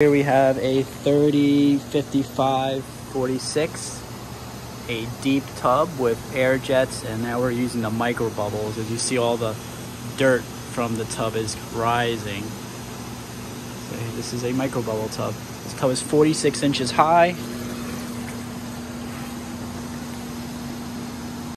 Here we have a 30, 55, 46, a deep tub with air jets, and now we're using the micro bubbles. As you see, all the dirt from the tub is rising. So this is a micro bubble tub. This tub is 46 inches high,